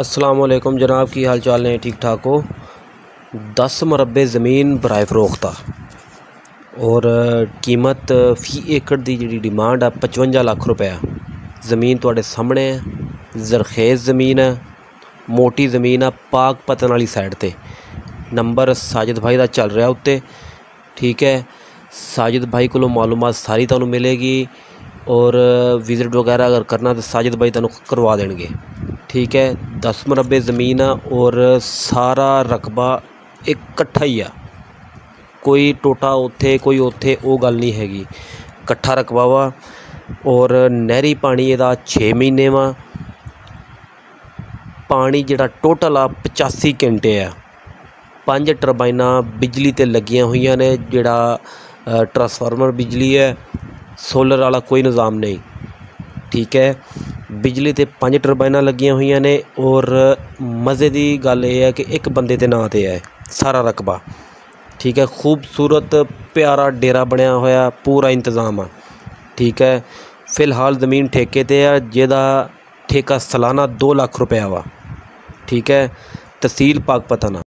असलकम जनाब, की हाल चाल ने ठीक ठाक हो? दस मरबे ज़मीन बरए फरोख्त और कीमत फ़ी एकड़ की जी डिमांड है पचवंजा लख रुपया। ज़मीन थोड़े सामने है, जरखेज़ ज़मीन है, मोटी ज़मीन है पाक पतन वाली साइड ते। नंबर साजिद भाई का चल रहा उत्ते, ठीक है? साजिद भाई को मालूम सारी तुम मिलेगी, और विज़िट वगैरह अगर करना तो साजिद भाई तुम करवा देंगे ਠੀਕ ਹੈ 10 ਮਰਬੇ ਜ਼ਮੀਨ ਆ ਔਰ ਸਾਰਾ ਰਕਬਾ ਇਕੱਠਾ ਹੀ ਆ। ਕੋਈ ਟੋਟਾ ਉੱਥੇ, ਕੋਈ ਉੱਥੇ, ਉਹ ਗੱਲ ਨਹੀਂ ਹੈਗੀ। ਇਕੱਠਾ ਰਕਬਾ ਵਾ ਔਰ ਨਹਿਰੀ ਪਾਣੀ ਇਹਦਾ 6 ਮਹੀਨੇ ਵਾ। ਪਾਣੀ ਜਿਹੜਾ ਟੋਟਲ ਆ 85 ਘੰਟੇ ਆ। ਪੰਜ ਟਰਬਾਈਨਾਂ ਬਿਜਲੀ ਤੇ ਲੱਗੀਆਂ ਹੋਈਆਂ ਨੇ, ਜਿਹੜਾ ਟਰਾਂਸਫਾਰਮਰ ਬਿਜਲੀ ਹੈ, ਸੋਲਰ ਵਾਲਾ ਕੋਈ ਨਿਜ਼ਾਮ ਨਹੀਂ। ਠੀਕ ਹੈ ਬਿਜਲੀ 'ਤੇ ਪੰਜ ਟਰਬਾਈਨਾਂ ਲੱਗੀਆਂ ਹੋਈਆਂ ਨੇ ਔਰ ਮਜ਼ੇ ਦੀ ਗੱਲ ਇਹ ਹੈ ਕਿ ਇੱਕ ਬੰਦੇ ਦੇ ਨਾਂ 'ਤੇ ਹੈ ਸਾਰਾ ਰਕਬਾ ਠੀਕ ਹੈ ਖੂਬਸੂਰਤ ਪਿਆਰਾ ਡੇਰਾ ਬਣਿਆ ਹੋਇਆ ਪੂਰਾ ਇੰਤਜ਼ਾਮ ਆ ਠੀਕ ਹੈ ਫਿਲਹਾਲ ਜ਼ਮੀਨ ਠੇਕੇ 'ਤੇ ਆ ਜਿਹਦਾ ਠੇਕਾ ਸਾਲਾਨਾ 2 ਲੱਖ ਰੁਪਇਆ ਵਾ ਠੀਕ ਹੈ ਤਹਿਸੀਲ ਪਾਕਪਤਨ